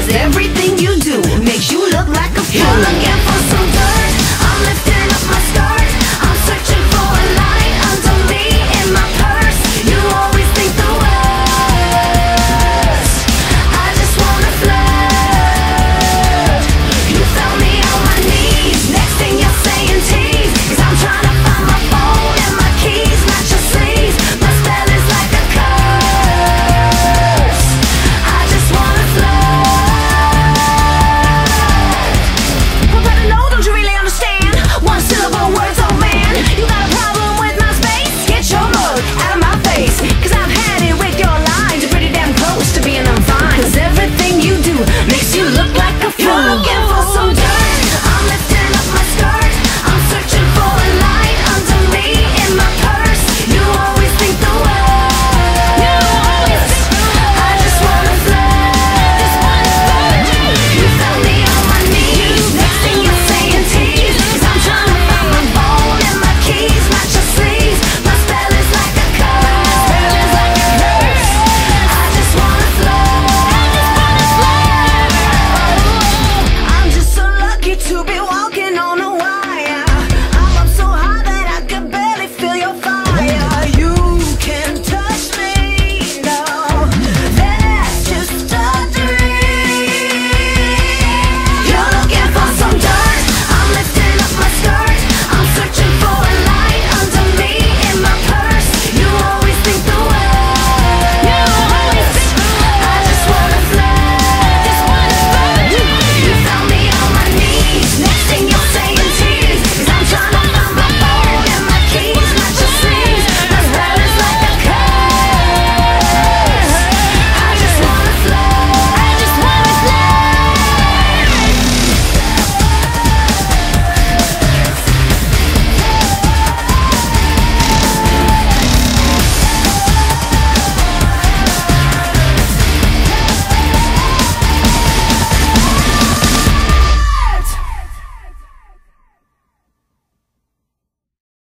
Cause everything you do makes you look like a fool again.